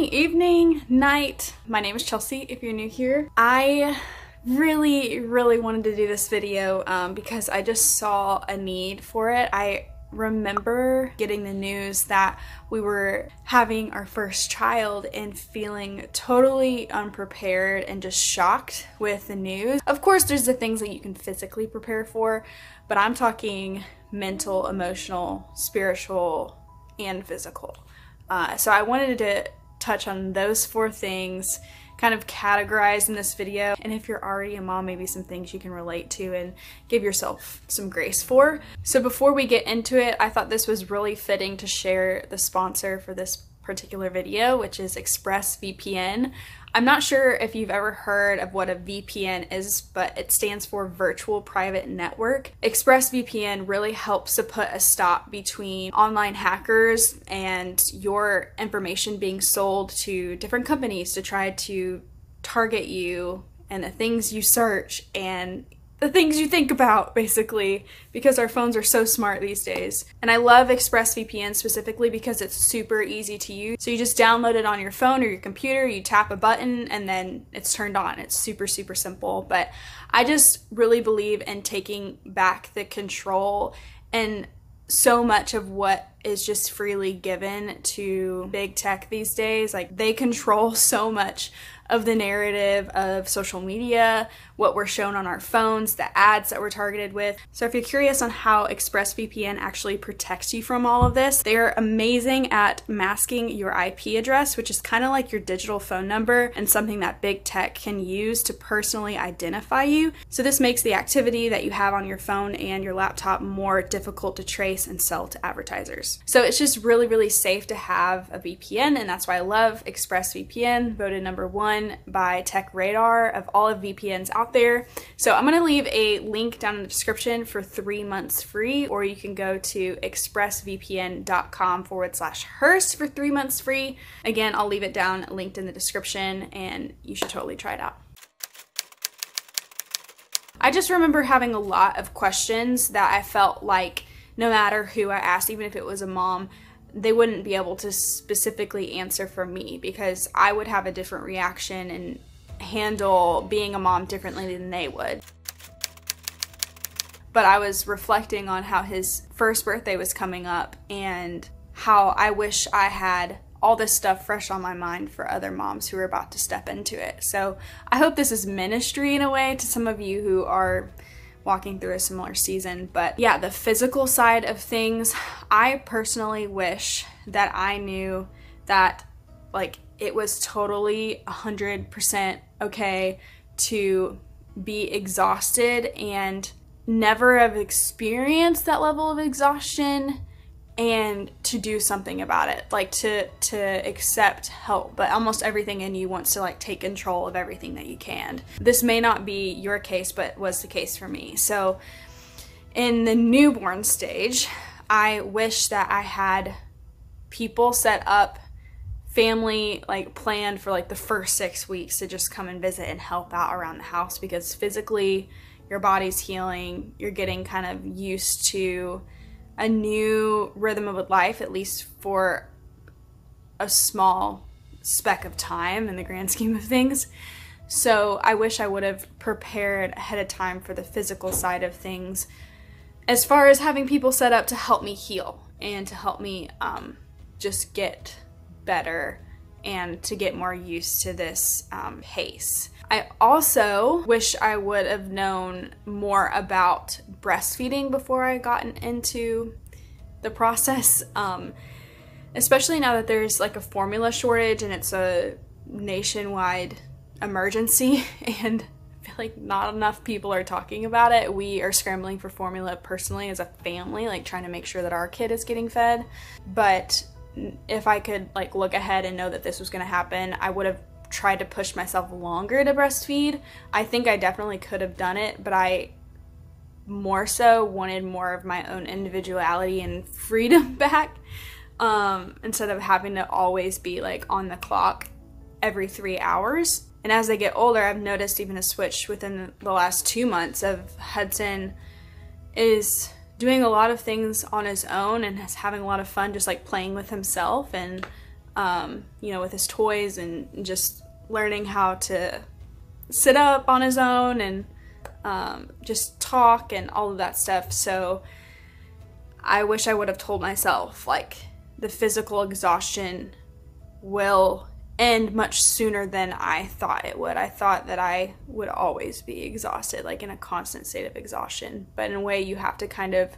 evening, night. My name is Chelsea if you're new here. I really, really wanted to do this video um, because I just saw a need for it. I remember getting the news that we were having our first child and feeling totally unprepared and just shocked with the news. Of course, there's the things that you can physically prepare for, but I'm talking mental, emotional, spiritual, and physical. Uh, so I wanted to touch on those four things kind of categorized in this video. And if you're already a mom, maybe some things you can relate to and give yourself some grace for. So before we get into it, I thought this was really fitting to share the sponsor for this particular video, which is ExpressVPN. I'm not sure if you've ever heard of what a VPN is, but it stands for Virtual Private Network. ExpressVPN really helps to put a stop between online hackers and your information being sold to different companies to try to target you and the things you search and the things you think about, basically, because our phones are so smart these days. And I love ExpressVPN specifically because it's super easy to use. So you just download it on your phone or your computer, you tap a button, and then it's turned on. It's super, super simple. But I just really believe in taking back the control and so much of what is just freely given to big tech these days. Like they control so much of the narrative of social media, what we're shown on our phones, the ads that we're targeted with. So if you're curious on how ExpressVPN actually protects you from all of this, they're amazing at masking your IP address, which is kind of like your digital phone number and something that big tech can use to personally identify you. So this makes the activity that you have on your phone and your laptop more difficult to trace and sell to advertisers. So it's just really, really safe to have a VPN, and that's why I love ExpressVPN, voted number one one by TechRadar of all of VPNs out there. So I'm going to leave a link down in the description for three months free, or you can go to expressvpn.com forward slash Hurst for three months free. Again, I'll leave it down linked in the description, and you should totally try it out. I just remember having a lot of questions that I felt like no matter who I asked, even if it was a mom, they wouldn't be able to specifically answer for me because I would have a different reaction and handle being a mom differently than they would. But I was reflecting on how his first birthday was coming up and how I wish I had all this stuff fresh on my mind for other moms who are about to step into it. So I hope this is ministry in a way to some of you who are walking through a similar season. But yeah, the physical side of things, I personally wish that I knew that like it was totally 100% okay to be exhausted and never have experienced that level of exhaustion and to do something about it like to to accept help but almost everything in you wants to like take control of everything that you can. This may not be your case but was the case for me. So in the newborn stage i wish that i had people set up family like planned for like the first six weeks to just come and visit and help out around the house because physically your body's healing you're getting kind of used to a new rhythm of life, at least for a small speck of time in the grand scheme of things. So I wish I would have prepared ahead of time for the physical side of things as far as having people set up to help me heal and to help me um, just get better and to get more used to this um, pace. I also wish I would have known more about breastfeeding before I gotten into the process, um, especially now that there's like a formula shortage and it's a nationwide emergency and I feel like not enough people are talking about it. We are scrambling for formula personally as a family, like trying to make sure that our kid is getting fed. But if I could like look ahead and know that this was going to happen, I would have tried to push myself longer to breastfeed. I think I definitely could have done it, but I more so wanted more of my own individuality and freedom back um, instead of having to always be like on the clock every three hours. And as I get older, I've noticed even a switch within the last two months of Hudson is doing a lot of things on his own and is having a lot of fun just like playing with himself and um, you know, with his toys and just learning how to sit up on his own and um, just talk and all of that stuff. So I wish I would have told myself, like, the physical exhaustion will end much sooner than I thought it would. I thought that I would always be exhausted, like in a constant state of exhaustion. But in a way, you have to kind of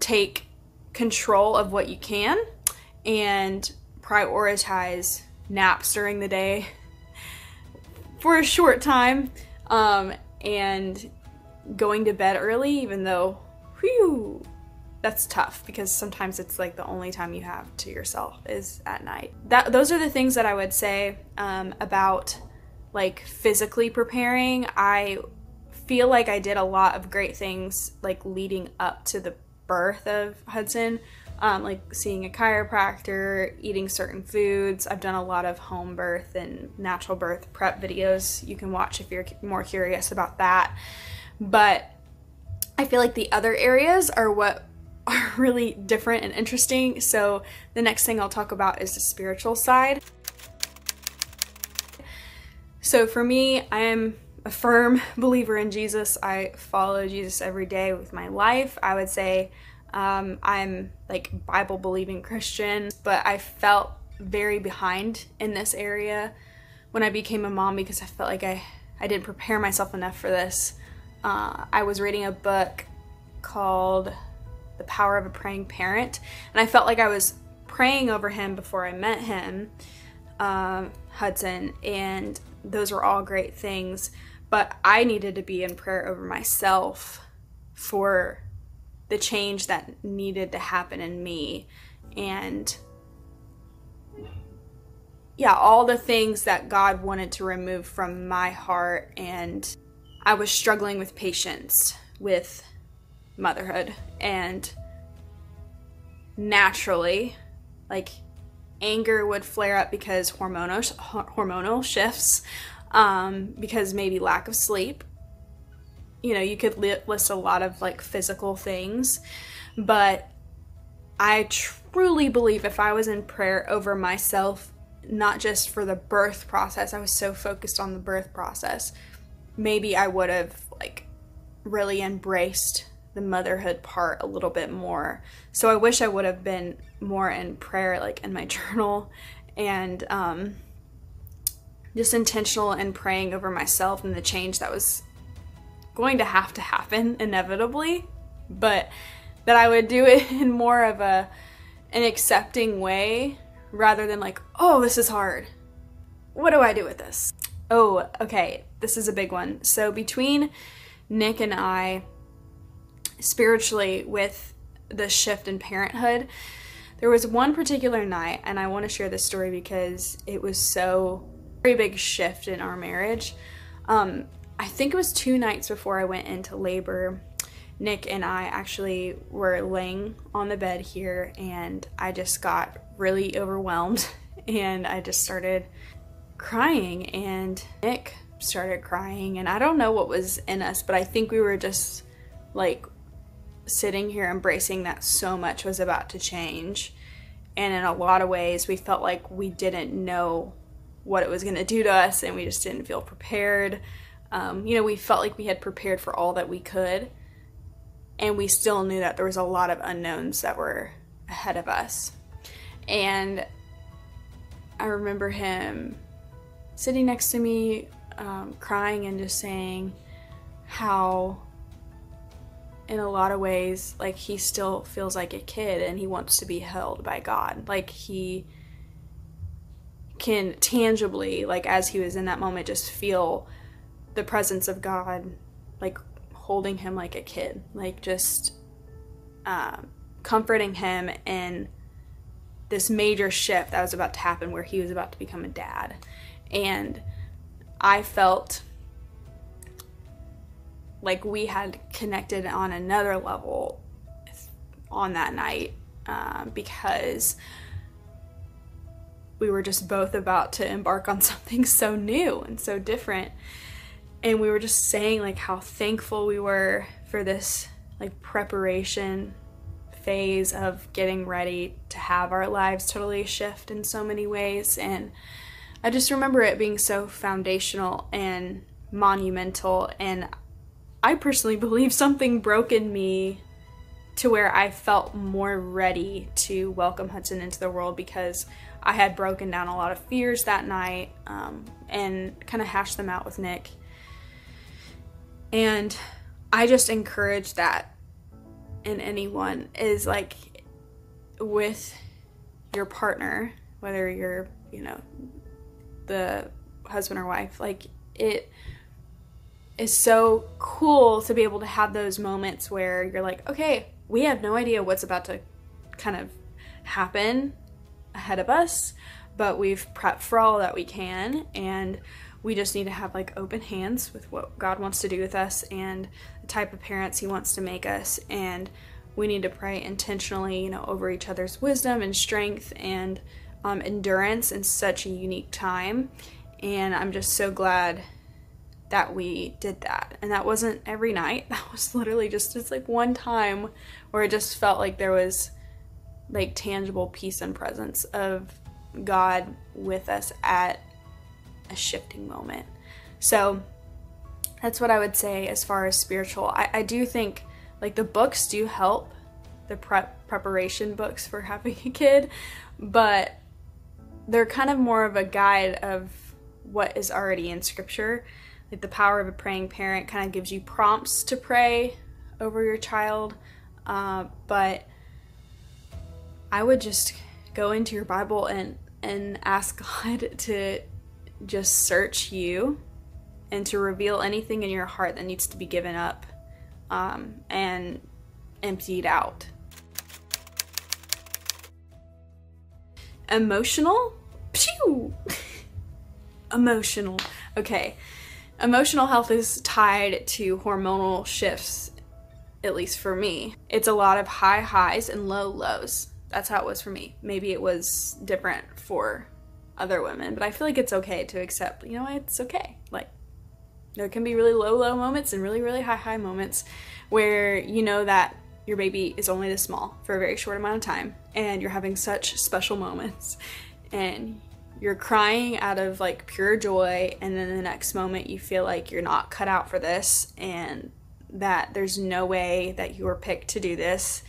take control of what you can and prioritize naps during the day for a short time um, and going to bed early, even though, whew, that's tough because sometimes it's like the only time you have to yourself is at night. That those are the things that I would say um, about like physically preparing. I feel like I did a lot of great things like leading up to the birth of Hudson. Um, like seeing a chiropractor, eating certain foods. I've done a lot of home birth and natural birth prep videos you can watch if you're more curious about that. But I feel like the other areas are what are really different and interesting. So the next thing I'll talk about is the spiritual side. So for me, I am a firm believer in Jesus. I follow Jesus every day with my life. I would say um, I'm like Bible believing Christian, but I felt very behind in this area when I became a mom because I felt like I, I didn't prepare myself enough for this. Uh, I was reading a book called the power of a praying parent. And I felt like I was praying over him before I met him, um, Hudson, and those were all great things. But I needed to be in prayer over myself for the change that needed to happen in me. And yeah, all the things that God wanted to remove from my heart. And I was struggling with patience, with motherhood. And naturally like anger would flare up because hormonal hormonal shifts um, because maybe lack of sleep. You know you could li- list a lot of like physical things. But i truly believe if i was in prayer over myself not just for the birth process i was so focused on the birth process maybe i would have like really embraced the motherhood part a little bit more. So I wish I would have been more in prayer, like in my journal, and um, just intentional in praying over myself and the change that was going to have to happen inevitably, but that I would do it in more of a an accepting way rather than like, oh, this is hard. What do I do with this? Oh, okay, this is a big one. So between Nick and I, spiritually with the shift in parenthood. There was one particular night, and I want to share this story because it was so very big shift in our marriage. Um, I think it was two nights before I went into labor. Nick and I actually were laying on the bed here, and I just got really overwhelmed, and I just started crying. And Nick started crying, and I don't know what was in us, but I think we were just like sitting here embracing that so much was about to change. And in a lot of ways, we felt like we didn't know what it was going to do to us and we just didn't feel prepared. Um, you know, we felt like we had prepared for all that we could. And we still knew that there was a lot of unknowns that were ahead of us. And I remember him sitting next to me, um, crying and just saying how in a lot of ways like he still feels like a kid and he wants to be held by God. Like he can tangibly like as he was in that moment just feel the presence of God like holding him like a kid, like just um, comforting him in this major shift that was about to happen where he was about to become a dad. And I felt like we had connected on another level on that night uh, because we were just both about to embark on something so new and so different and we were just saying like how thankful we were for this like preparation phase of getting ready to have our lives totally shift in so many ways. And I just remember it being so foundational and monumental. And I personally believe something broke in me to where I felt more ready to welcome Hudson into the world because I had broken down a lot of fears that night um, and kind of hashed them out with Nick. And I just encourage that in anyone is like with your partner, whether you're, you know, the husband or wife, like it is so cool to be able to have those moments where you're like, okay, we have no idea what's about to kind of happen ahead of us, but we've prepped for all that we can and we just need to have like open hands with what God wants to do with us and the type of parents he wants to make us and we need to pray intentionally, you know, over each other's wisdom and strength and um, endurance in such a unique time. And I'm just so glad that we did that. And that wasn't every night. That was literally just it's like one time where it just felt like there was like tangible peace and presence of God with us at a shifting moment. So that's what I would say as far as spiritual. I, I do think like the books do help, the prep preparation books for having a kid, but they're kind of more of a guide of what is already in scripture like the power of a praying parent kind of gives you prompts to pray over your child uh, but i would just go into your bible and and ask god to just search you and to reveal anything in your heart that needs to be given up um, and emptied out. Emotional? Pew! emotional. Okay Emotional health is tied to hormonal shifts, at least for me. It's a lot of high highs and low lows. That's how it was for me. Maybe it was different for other women, but I feel like it's okay to accept, you know, it's okay. Like, there can be really low, low moments and really, really high, high moments where you know that your baby is only this small for a very short amount of time and you're having such special moments and you're crying out of like pure joy and then the next moment you feel like you're not cut out for this and that there's no way that you were picked to do this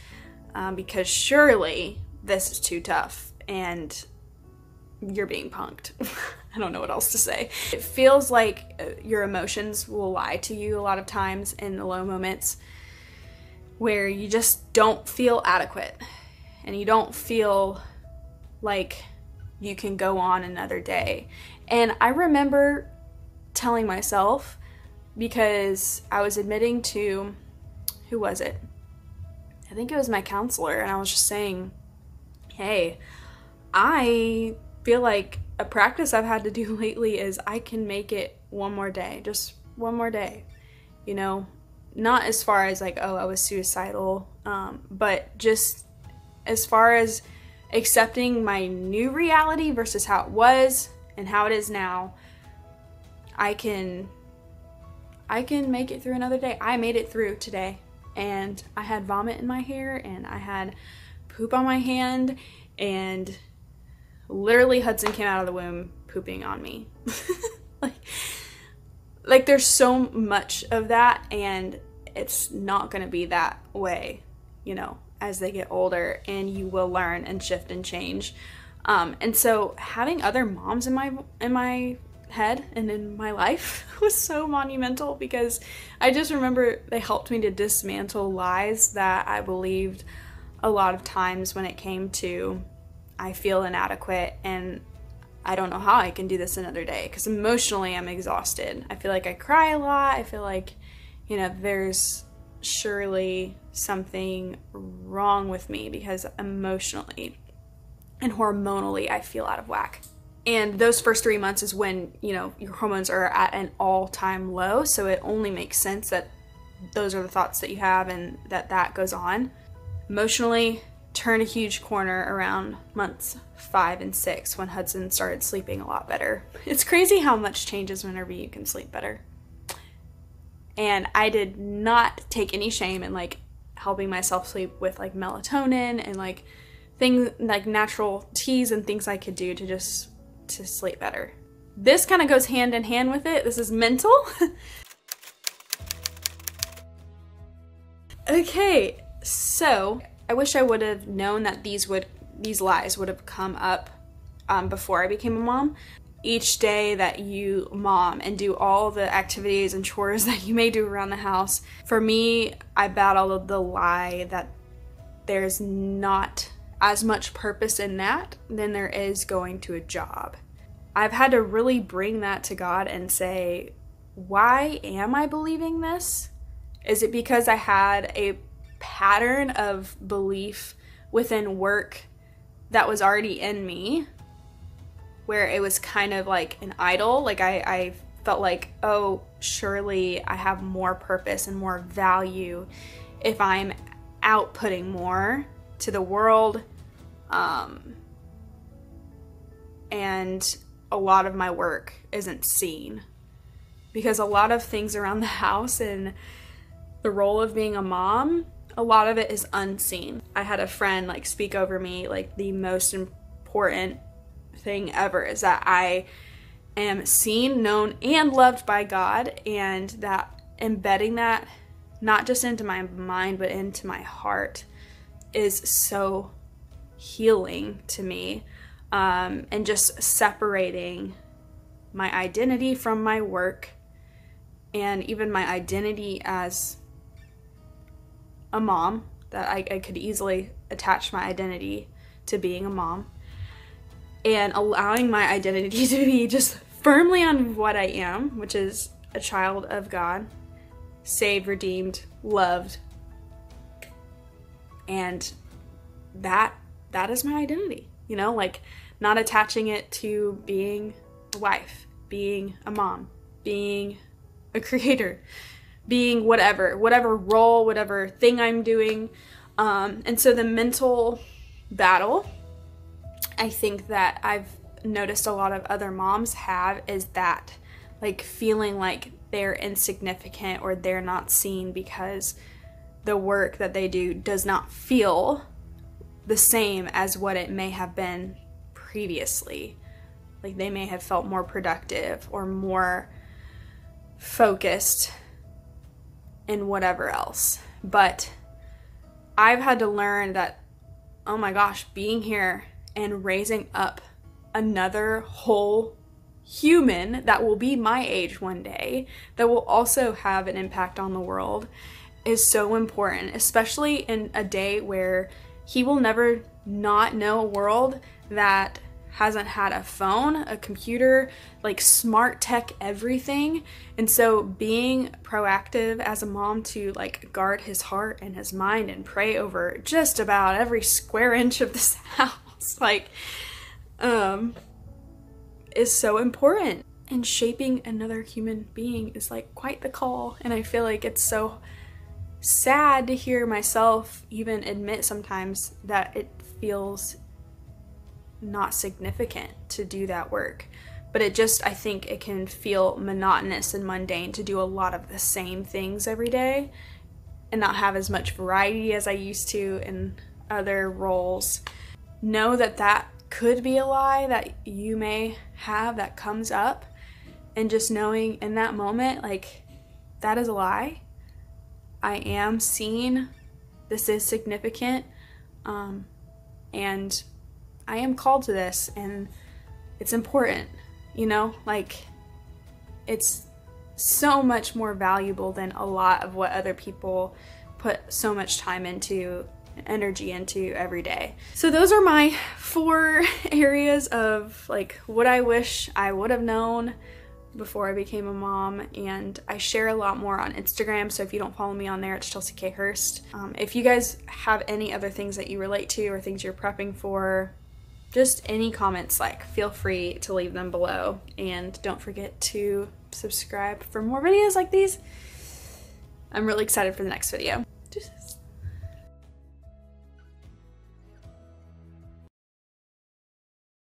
um, because surely this is too tough and you're being punked. I don't know what else to say. It feels like uh, your emotions will lie to you a lot of times in the low moments where you just don't feel adequate and you don't feel like you can go on another day. And I remember telling myself because I was admitting to who was it? I think it was my counselor, and I was just saying, hey, I feel like a practice I've had to do lately is I can make it one more day, just one more day. You know, not as far as like, oh, I was suicidal, um, but just as far as accepting my new reality versus how it was and how it is now, I can I can make it through another day. I made it through today and I had vomit in my hair and I had poop on my hand and literally Hudson came out of the womb pooping on me. like like there's so much of that and it's not going to be that way, you know as they get older and you will learn and shift and change um, and so having other moms in my in my head and in my life was so monumental because I just remember they helped me to dismantle lies that I believed a lot of times when it came to I feel inadequate and I don't know how I can do this another day because emotionally I'm exhausted. I feel like I cry a lot. I feel like, you know, there's surely something wrong with me because emotionally and hormonally I feel out of whack. And those first three months is when, you know, your hormones are at an all time low. So it only makes sense that those are the thoughts that you have and that that goes on. Emotionally, turn a huge corner around months five and six when Hudson started sleeping a lot better. It's crazy how much changes whenever you can sleep better and I did not take any shame in like helping myself sleep with like melatonin and like things like natural teas and things I could do to just to sleep better. This kind of goes hand in hand with it. This is mental. okay, so I wish I would have known that these would these lies would have come up um, before I became a mom. Each day that you mom and do all the activities and chores that you may do around the house, for me, I battle the lie that there's not as much purpose in that than there is going to a job. I've had to really bring that to God and say, why am I believing this? Is it because I had a pattern of belief within work that was already in me where it was kind of like an idol? Like I, I felt like, oh, surely I have more purpose and more value if I'm outputting more to the world. Um, and a lot of my work isn't seen because a lot of things around the house and the role of being a mom a lot of it is unseen i had a friend like speak over me like the most important thing ever is that i am seen known and loved by god and that embedding that not just into my mind but into my heart is so healing to me um, and just separating my identity from my work and even my identity as a mom that I, I could easily attach my identity to being a mom and allowing my identity to be just firmly on what I am, which is a child of God, saved, redeemed, loved. And that that is my identity you know, like not attaching it to being a wife, being a mom, being a creator, being whatever, whatever role, whatever thing I'm doing. Um, and so the mental battle, I think that I've noticed a lot of other moms have is that like feeling like they're insignificant or they're not seen because the work that they do does not feel the same as what it may have been previously. Like they may have felt more productive or more focused in whatever else. But I've had to learn that, oh my gosh, being here and raising up another whole human that will be my age one day, that will also have an impact on the world, is so important, especially in a day where he will never not know a world that hasn't had a phone, a computer, like smart tech everything. And so being proactive as a mom to like guard his heart and his mind and pray over just about every square inch of this house like um is so important. And shaping another human being is like quite the call and I feel like it's so sad to hear myself even admit sometimes that it feels not significant to do that work. But it just, I think it can feel monotonous and mundane to do a lot of the same things every day and not have as much variety as I used to in other roles. Know that that could be a lie that you may have that comes up, and just knowing in that moment, like, that is a lie I am seen. This is significant. Um, and I am called to this, and it's important, you know? Like, it's so much more valuable than a lot of what other people put so much time into energy into every day. So those are my four areas of like what I wish I would have known before I became a mom, and I share a lot more on Instagram. So if you don't follow me on there, it's Chelsea Kay Hurst. Um, if you guys have any other things that you relate to or things you're prepping for, just any comments, like feel free to leave them below. And don't forget to subscribe for more videos like these. I'm really excited for the next video.